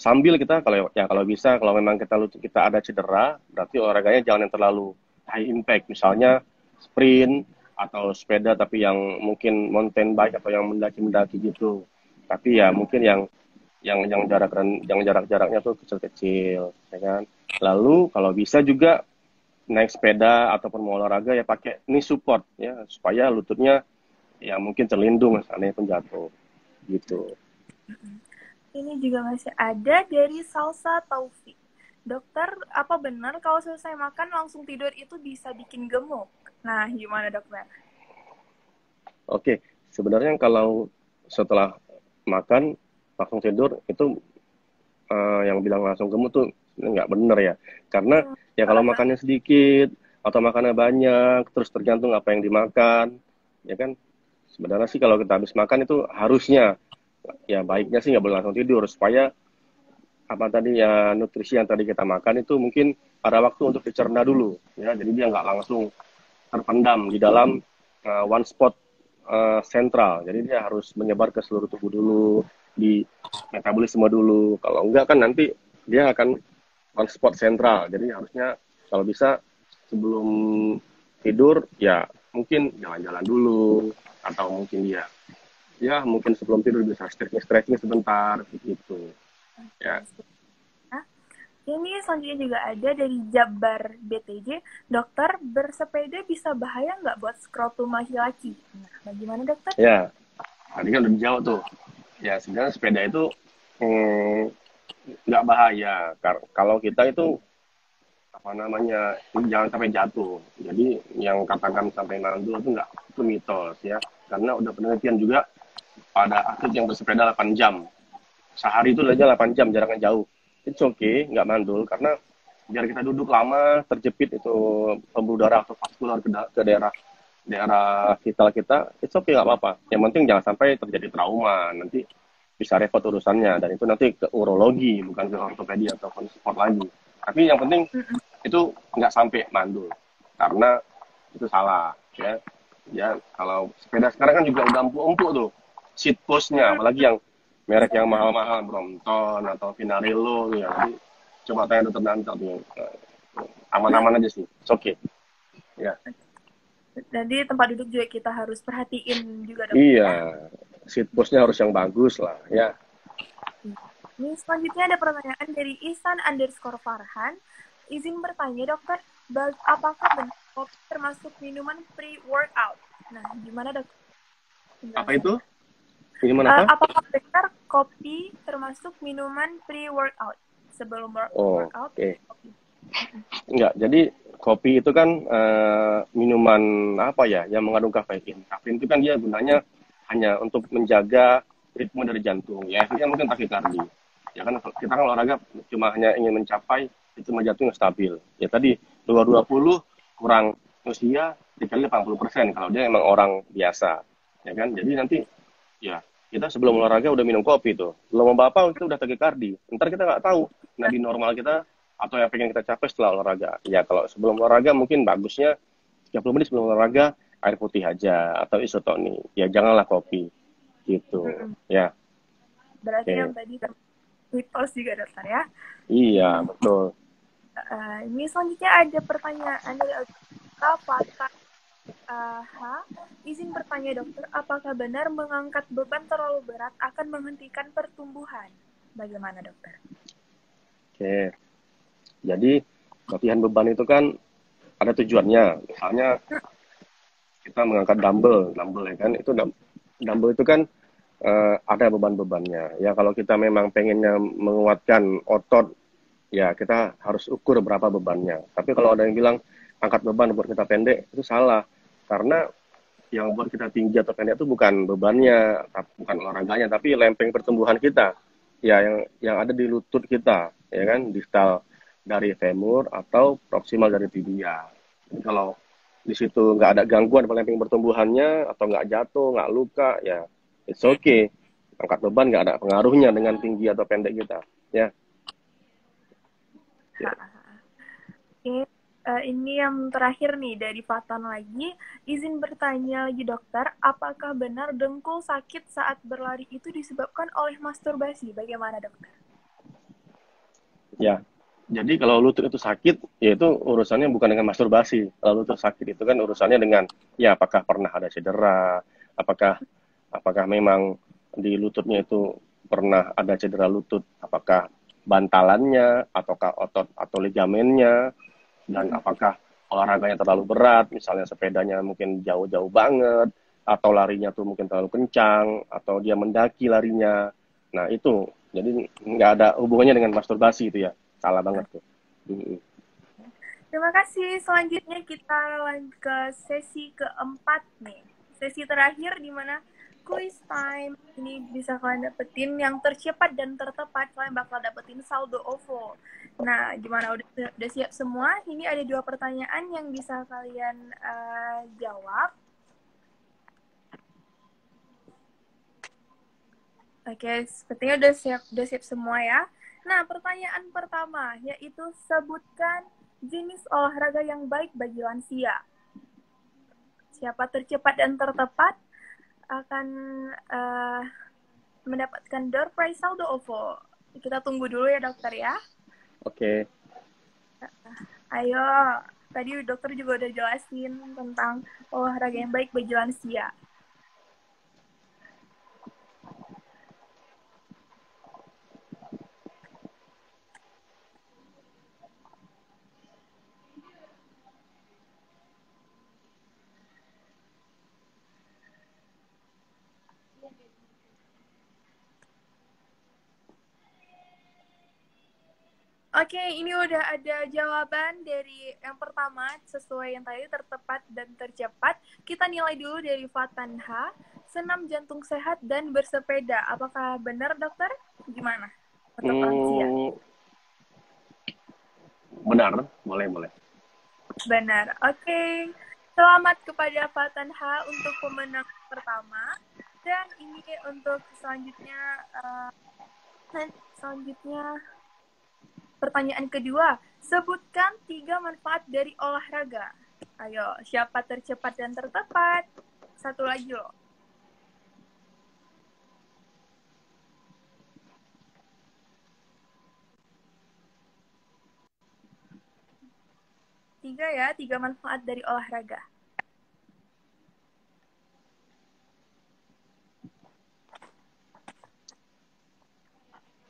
Sambil kita kalau ya kalau bisa kalau memang kita kita ada cedera, berarti olahraganya jangan yang terlalu high impact. Misalnya sprint atau sepeda tapi yang mungkin mountain bike atau yang mendaki-mendaki gitu. Tapi ya mungkin yang yang yang jarak yang jarak-jaraknya tuh kecil-kecil, ya kan. Lalu kalau bisa juga naik sepeda ataupun mau olahraga ya pakai ini support ya supaya lututnya ya mungkin terlindung misalnya pun jatuh gitu. Ini juga masih ada dari Salsa Taufik. Dokter, apa benar kalau selesai makan langsung tidur itu bisa bikin gemuk? Nah, gimana dokter? Oke, sebenarnya kalau setelah makan langsung tidur itu uh, yang bilang langsung gemuk tuh nggak bener ya. Karena hmm. ya kalau makannya sedikit atau makannya banyak terus tergantung apa yang dimakan ya kan? Sebenarnya sih kalau kita habis makan itu harusnya ya baiknya sih nggak boleh langsung tidur supaya apa tadi ya nutrisi yang tadi kita makan itu mungkin ada waktu untuk dicerna dulu ya. Jadi dia nggak langsung terpendam di dalam uh, one spot uh, sentral. Jadi dia harus menyebar ke seluruh tubuh dulu di metabolisme dulu. Kalau enggak kan nanti dia akan on spot sentral. Jadi harusnya kalau bisa sebelum tidur ya mungkin jalan-jalan dulu atau mungkin dia ya mungkin sebelum tidur bisa stretching stretching sebentar gitu. Ya. Ini selanjutnya juga ada dari Jabar BTJ dokter bersepeda bisa bahaya nggak buat skrotum laki-laki? Nah bagaimana dokter? Ya tadi kan udah dijawab tuh. Ya sebenarnya sepeda itu hmm, nggak bahaya. Kalau kita itu apa namanya jangan sampai jatuh. Jadi yang katakan sampai mandul itu nggak itu mitos ya. Karena udah penelitian juga pada atlet yang bersepeda 8 jam. Sehari itu aja 8 jam jaraknya jauh. Itu oke okay, nggak mandul karena biar kita duduk lama terjepit itu pembuluh darah atau vaskular ke, ke daerah daerah vital kita itu oke okay, nggak apa-apa. Yang penting jangan sampai terjadi trauma. Nanti bisa repot urusannya. Dan itu nanti ke urologi bukan ke ortopedi atau sport lagi. Tapi yang penting itu nggak sampai mandul. Karena itu salah ya. Ya kalau sepeda sekarang kan juga udah empuk-empuk tuh seat postnya. Apalagi yang merek yang mahal-mahal Brompton atau Finarello ya. Jadi coba tanya dokter Nanta tuh. Aman-aman aja sih. Oke okay. ya. Jadi tempat duduk juga kita harus perhatiin juga dokter iya seat postnya harus yang bagus lah ya ini selanjutnya ada pertanyaan dari Isan underscore Farhan izin bertanya dokter apakah benar kopi termasuk minuman pre-workout? Nah, gimana dok? Apa itu? Minuman apa? Uh, apakah benar kopi termasuk minuman pre-workout sebelum oh, workout? Oke. Okay. Enggak, jadi kopi itu kan uh, minuman apa ya yang mengandung kafein. Kafein itu kan dia gunanya hanya untuk menjaga ritme dari jantung. Ya, efeknya mungkin takikardi. Ya kan kita kan olahraga cuma hanya ingin mencapai ritme jantung yang stabil. Ya tadi 220 kurang usia dikali 80 persen kalau dia emang orang biasa ya kan jadi nanti ya kita sebelum olahraga udah minum kopi tuh belum apa itu udah takikardi ntar kita nggak tahu nadi normal kita atau yang pengen kita capai setelah olahraga ya kalau sebelum olahraga mungkin bagusnya 30 menit sebelum olahraga air putih aja atau isotoni. Ya janganlah kopi. Gitu. Hmm. ya. Berarti okay. yang tadi mitos juga dokter ya? Iya betul. Uh, ini selanjutnya ada pertanyaan dari apakah uh, izin bertanya dokter apakah benar mengangkat beban terlalu berat akan menghentikan pertumbuhan? Bagaimana dokter? Oke. Jadi latihan beban itu kan ada tujuannya. Misalnya kita mengangkat dumbbell dumbbell ya kan itu dumbbell itu kan uh, ada beban-bebannya ya kalau kita memang pengennya menguatkan otot ya kita harus ukur berapa bebannya. Tapi kalau ada yang bilang angkat beban buat kita pendek, itu salah. Karena yang buat kita tinggi atau pendek itu bukan bebannya, bukan olahraganya, tapi lempeng pertumbuhan kita. Ya, yang yang ada di lutut kita, ya kan, distal dari femur atau proksimal dari tibia. Jadi kalau di situ nggak ada gangguan pada lempeng pertumbuhannya atau nggak jatuh, nggak luka, ya it's okay. Angkat beban nggak ada pengaruhnya dengan tinggi atau pendek kita, ya. Oke, uh, ini yang terakhir nih dari Fatan lagi. Izin bertanya lagi dokter, apakah benar dengkul sakit saat berlari itu disebabkan oleh masturbasi? Bagaimana dokter? Ya, jadi kalau lutut itu sakit, ya itu urusannya bukan dengan masturbasi. Kalau lutut sakit itu kan urusannya dengan, ya apakah pernah ada cedera, apakah apakah memang di lututnya itu pernah ada cedera lutut, apakah bantalannya, ataukah otot atau ligamennya, dan apakah olahraganya terlalu berat, misalnya sepedanya mungkin jauh-jauh banget, atau larinya tuh mungkin terlalu kencang, atau dia mendaki larinya. Nah itu, jadi nggak ada hubungannya dengan masturbasi itu ya, salah banget tuh. Hmm. Terima kasih. Selanjutnya kita lanjut ke sesi keempat nih. Sesi terakhir di mana quiz time. Ini bisa kalian dapetin yang tercepat dan tertepat. Kalian bakal dapetin saldo OVO. Nah, gimana? Udah, udah siap semua? Ini ada dua pertanyaan yang bisa kalian uh, jawab. Oke, sepertinya udah siap, udah siap semua ya. Nah, pertanyaan pertama yaitu sebutkan jenis olahraga yang baik bagi lansia. Siapa tercepat dan tertepat? akan uh, mendapatkan door prize saldo OVO. Kita tunggu dulu ya dokter ya. Oke. Okay. Ayo, tadi dokter juga udah jelasin tentang olahraga yang baik bagi lansia. Oke, ini udah ada jawaban dari yang pertama sesuai yang tadi tertepat dan tercepat. Kita nilai dulu dari Fatanha, senam jantung sehat dan bersepeda. Apakah benar dokter? Gimana? hmm, benar, boleh boleh. Benar. Oke, selamat kepada Fatanha untuk pemenang pertama. Dan ini untuk selanjutnya, uh, selanjutnya pertanyaan kedua, sebutkan tiga manfaat dari olahraga. Ayo, siapa tercepat dan tertepat? Satu lagi loh. Tiga ya, tiga manfaat dari olahraga.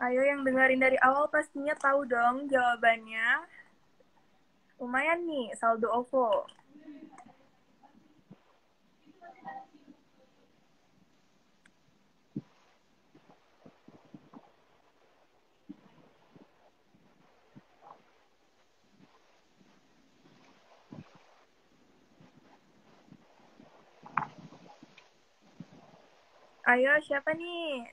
Ayo yang dengerin dari awal pastinya tahu dong jawabannya. Lumayan nih, saldo OVO. Ayo, siapa nih?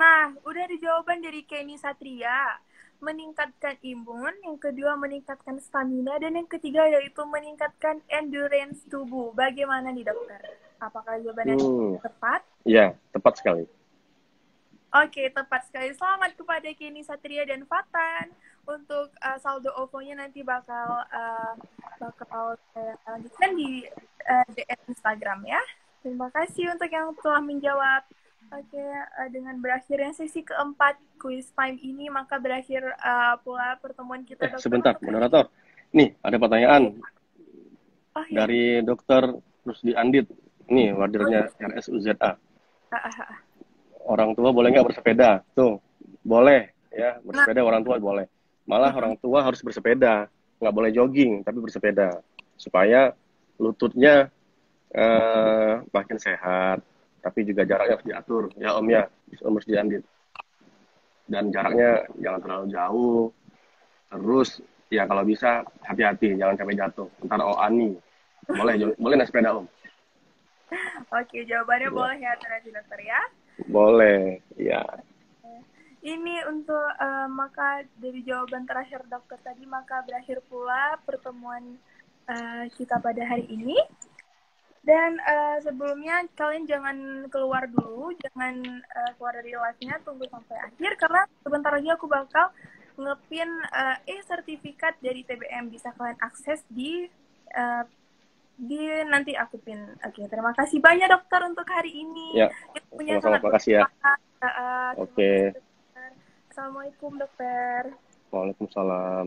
Nah, udah ada jawaban dari Kenny Satria. Meningkatkan imun, yang kedua meningkatkan stamina, dan yang ketiga yaitu meningkatkan endurance tubuh. Bagaimana nih dokter? Apakah jawabannya Hmm. tepat? Iya, tepat sekali. Oke, tepat sekali. Selamat kepada Kenny Satria dan Fatan. Untuk uh, saldo OVO-nya nanti bakal uh, bakal saya lanjutkan di uh, DM Instagram ya. Terima kasih untuk yang telah menjawab. Oke, uh, dengan berakhirnya sesi keempat quiz time ini, maka berakhir uh, pula pertemuan kita. Eh, dokter. sebentar, moderator. Nih, ada pertanyaan Oh, iya. dari dokter Rusdi Andit. Nih, wadirnya RSUZA. Ah, ah, ah. Orang tua boleh nggak bersepeda? Tuh, boleh ya, bersepeda orang tua boleh. Malah orang tua harus bersepeda, nggak boleh jogging, tapi bersepeda supaya lututnya eh, makin sehat, tapi juga jaraknya harus diatur, ya Om ya, Om Rusdi Andit. Dan jaraknya jangan terlalu jauh, terus ya kalau bisa hati-hati, jangan sampai jatuh. Ntar OANI. Boleh, jo- boleh naik sepeda Om? Oke, jawabannya Iya. boleh ya, terasi dokter ya. Boleh, ya. Ini untuk eh, maka dari jawaban terakhir dokter tadi maka berakhir pula pertemuan eh, kita pada hari ini. Dan eh, sebelumnya kalian jangan keluar dulu, jangan eh, keluar dari live-nya, tunggu sampai akhir karena sebentar lagi aku bakal ngepin eh, e-sertifikat dari TBM bisa kalian akses di eh, di nanti aku pin. Oke, terima kasih banyak dokter untuk hari ini. Ya, Ilmunya sama-sama, sangat makasih ya. bermanfaat. Eh, eh, terima Oke. kasih, dokter. Assalamualaikum dokter. Waalaikumsalam.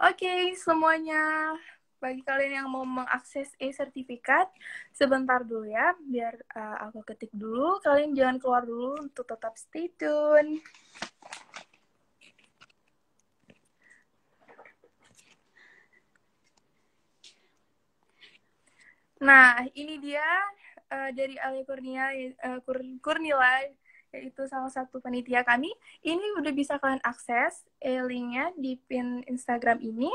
Oke, semuanya. Bagi kalian yang mau mengakses e-sertifikat, sebentar dulu ya, biar uh, aku ketik dulu. Kalian jangan keluar dulu untuk tetap stay tune. Nah, ini dia uh, dari Ali Kurnia, uh, Kur- Kurnila, yaitu salah satu panitia kami. Ini udah bisa kalian akses eh, linknya di pin Instagram ini.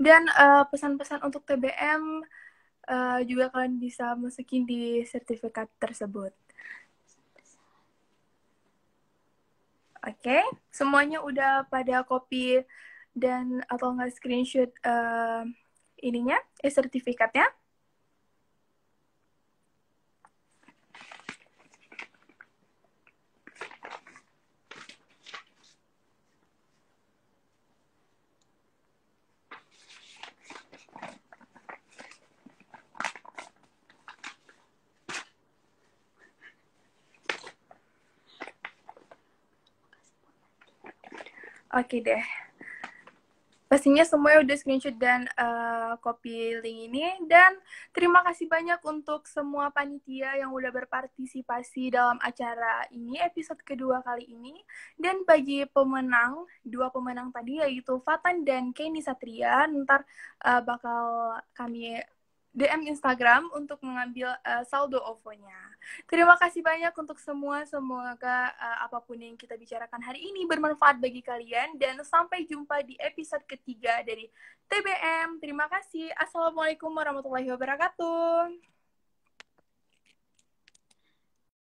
Dan eh, pesan-pesan untuk TBM eh, juga kalian bisa masukin di sertifikat tersebut. Oke, semuanya udah pada copy dan atau enggak screenshot eh, ininya, eh sertifikatnya. Oke deh. Pastinya semuanya udah screenshot dan uh, copy link ini. Dan terima kasih banyak untuk semua panitia yang udah berpartisipasi dalam acara ini, episode kedua kali ini. Dan bagi pemenang, dua pemenang tadi yaitu Fatan dan Kenny Satria, ntar uh, bakal kami DM Instagram untuk mengambil uh, saldo OVO-nya. Terima kasih banyak untuk semua. Semoga uh, apa pun yang kita bicarakan hari ini bermanfaat bagi kalian. Dan sampai jumpa di episode ketiga dari TBM. Terima kasih. Assalamualaikum warahmatullahi wabarakatuh.